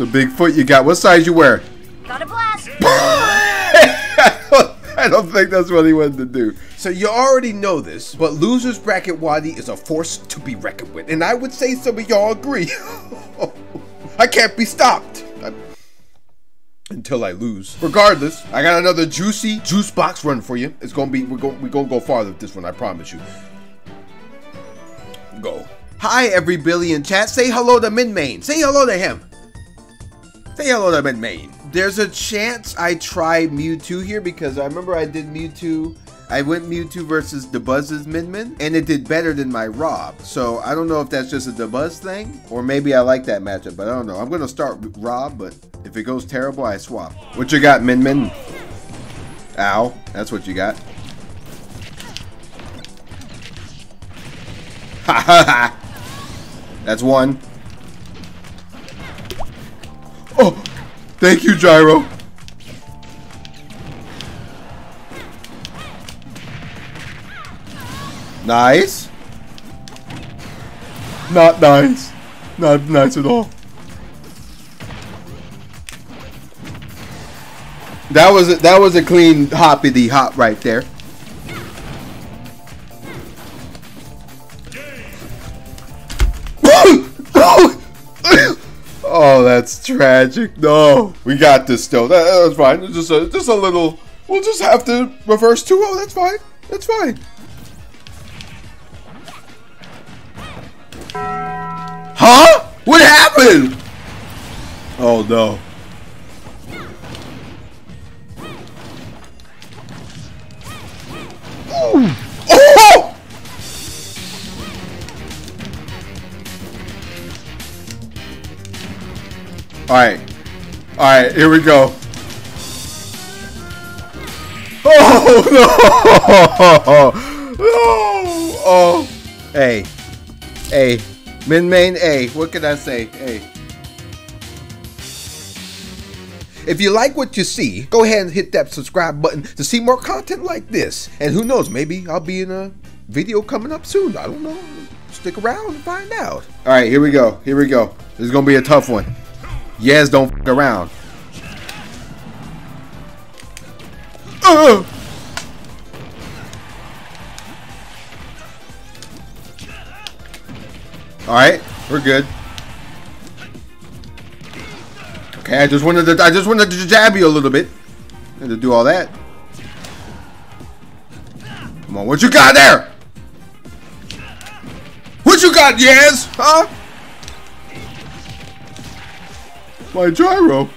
The big foot you got. What size you wear? Got a blast. I don't think that's what he wanted to do. So you already know this, but Losers Bracket Wadi is a force to be reckoned with. And I would say some of y'all agree. I can't be stopped. I- until I lose. Regardless, I got another juicy juice box run for you. It's gonna be we're gonna we're gonna go farther with this one, I promise you. Go. Hi every Billy in chat. Say hello to Min Main. Say hello to him. Say hello to Min Main. There's a chance I try Mewtwo here because I remember I did Mewtwo. I went Mewtwo versus DeBuzz's Min Min, and it did better than my Rob. So I don't know if that's just a DeBuzz thing, or maybe I like that matchup, but I don't know. I'm gonna start with Rob, but if it goes terrible, I swap. What you got, Min? Ow, that's what you got. Ha ha ha! That's one. Oh, thank you, Gyro. Nice. Not nice. Not nice at all. That was a, that was a clean hoppity hop right there. Tragic. No, we got this still. That, that's fine. It's just a just a little. We'll just have to reverse 2-0. That's fine. That's fine. Huh? What happened? Oh no. Alright. Alright, here we go. Oh no! No! Oh. Hey. Hey. Min main A. What can I say? Hey. If you like what you see, go ahead and hit that subscribe button to see more content like this. And who knows, maybe I'll be in a video coming up soon. I don't know. Stick around and find out. All right, here we go. Here we go. This is going to be a tough one. Yes, don't f around. Uh! All right, we're good. Okay, I just wanted to I just wanted to jab you a little bit. And to do all that. Come on, what you got there? What you got, Yes? Huh? My gyro.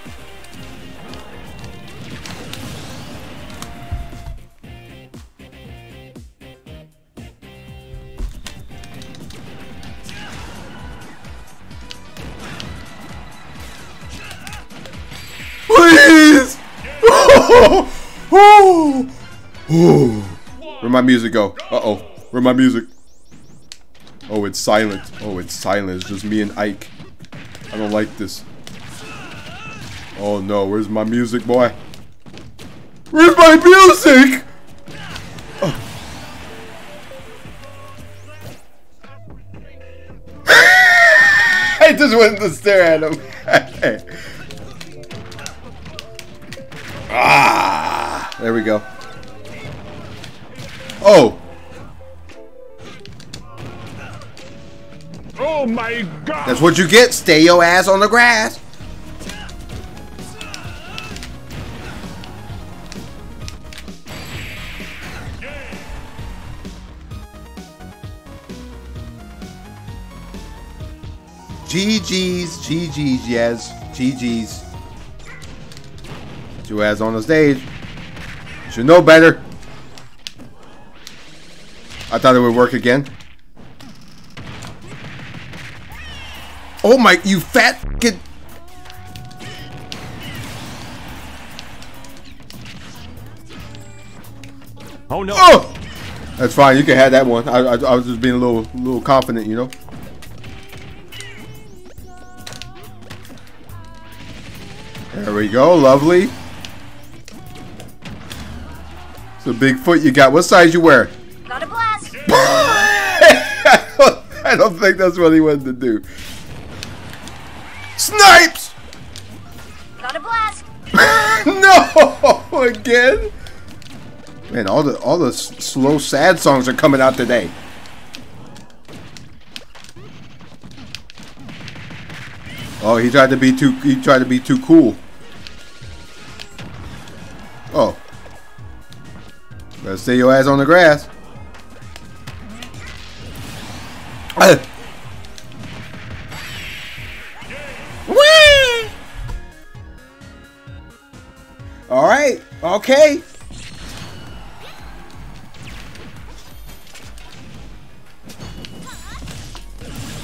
Please! Oh, oh. Where'd my music go? Uh-oh. Where'd my music? Oh, it's silent. Oh, it's silent. It's just me and Ike. I don't like this. Oh no, where's my music, boy? Where's my music? Oh. I just wanted to stare at him. ah, there we go. Oh, Oh my god! that's what you get. Stay your ass on the grass. GG's, GG's, yes, GG's. Get your ass on the stage. You should know better. I thought it would work again. Oh my, you fat kid. Oh no! Oh! That's fine. You can have that one. I, I, I was just being a little, little confident, you know. There we go. Lovely. So Bigfoot, you got what size you wear? Got a blast. I, don't, I don't think that's what he wanted to do. Snipes! Got a blast. no, again. Man, all the all the slow sad songs are coming out today. Oh, he tried to be too he tried to be too cool. Oh. Better stay your ass on the grass. Uh. Whee! All right. Okay.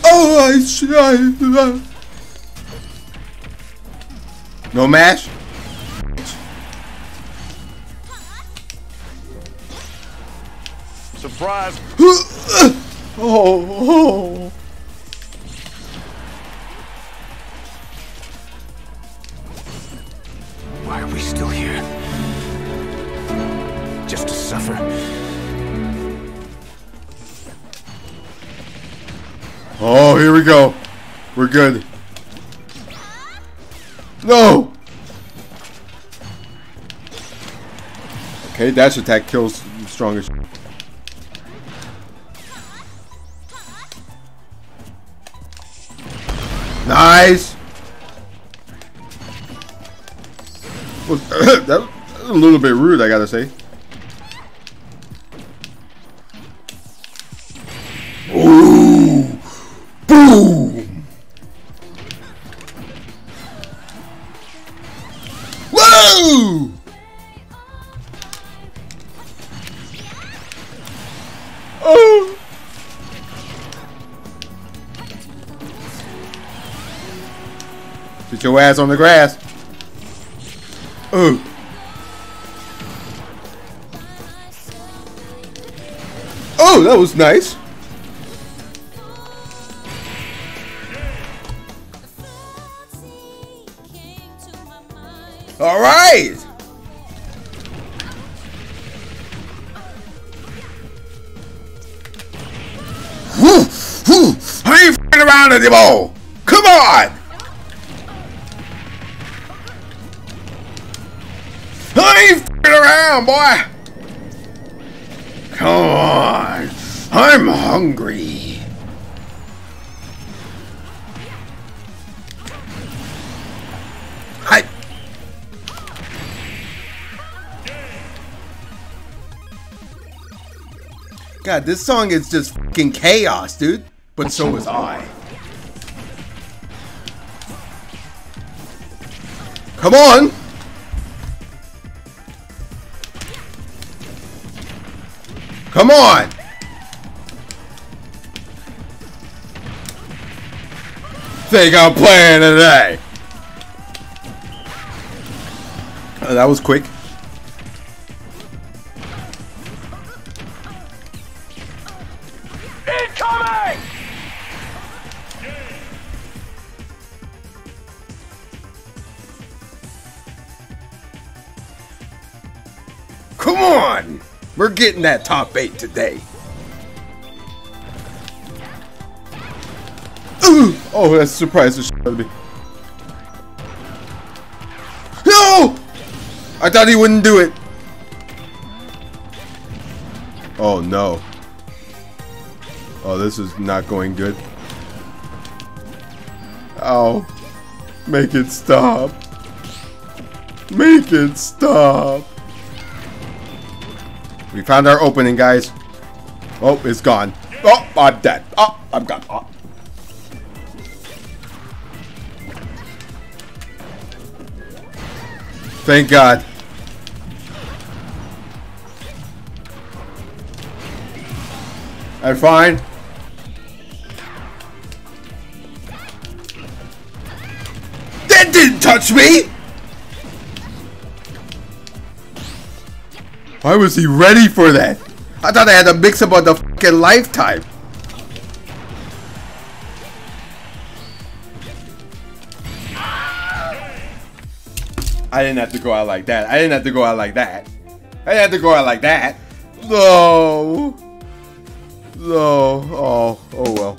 Oh, I should. No mash. Surprise. oh, oh. Why are we still here? Just to suffer? Oh, here we go. We're good. No. Okay, dash attack kills strongest. Nice. That was a little bit rude, I gotta say. Ooh. Boom. Whoa! Sit your ass on the grass. Oh. Oh, that was nice. All right. Whew, whew. I ain't around anymore. Come on. F***ing around, boy. Come on. I'm hungry. I. God, this song is just fucking chaos, dude. But so was I. Come on! Come on! Think I'm playing today. Uh, that was quick. We're getting that top eight today. Ooh! Oh, that's a surprise the shit out of me. No! I thought he wouldn't do it. Oh no. Oh, this is not going good. Oh. Make it stop. Make it stop. We found our opening, guys. Oh, it's gone. Oh, I'm dead. Oh, I'm gone. Oh. Thank God. I'm fine. That didn't touch me! Why was he ready for that? I thought I had a mix on the fucking lifetime. I didn't have to go out like that. I didn't have to go out like that. I didn't have to go out like that. No. No. Oh, oh well.